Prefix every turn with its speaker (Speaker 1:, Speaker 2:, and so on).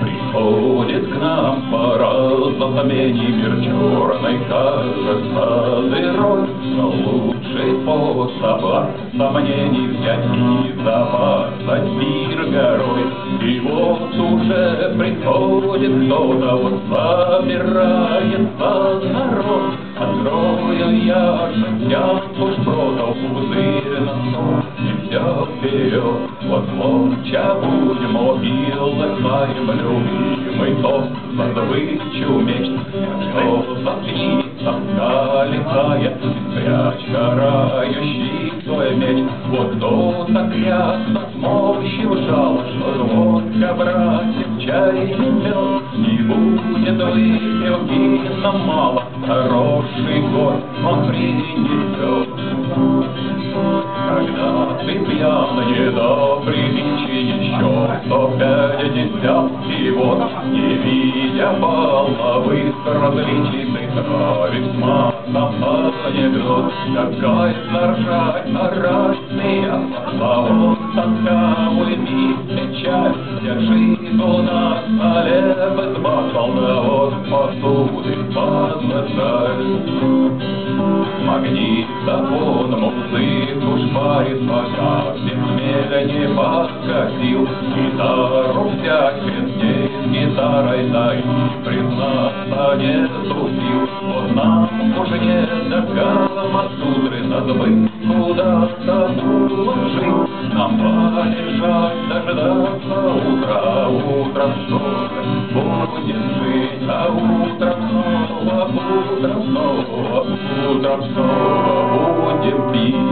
Speaker 1: Приходит к нам парад пламени мир черный, кажется, дырой, но лучший способ от сомнений взять и запасать мир горой. И вот уже приходит кто-то, вот собирается народ, а я же уж прочь пузырь на сон, и все вперед. Вот молча будем могилы землю, и мы тост за добычу меч, что за птица летая, спрячь карающий свой меч. Вот кто-то крясно с мощью жал, что звонко братьев чай не пел, не будет выпивки нам мало, хороший год он принесет. Когда ты пьян, не до приличия еще сто пятьдесят, и вот, не видя половых различий, ты травишь с маслом анекдот, какая наржать, орать, смеяться, а он тоска, уйми, печаль, держи то на столе без масла, да вот посуды подмытай. Магнитофон, музыку шпарит, пока все не подкатил. Гитару взять вместе с гитарой, да и признаться не сил. Вот нам уже не до Камасутры, надо бы куда-то уложить. Нам полежать, дождаться утра, утром снова будем жить, а утром Будем пить.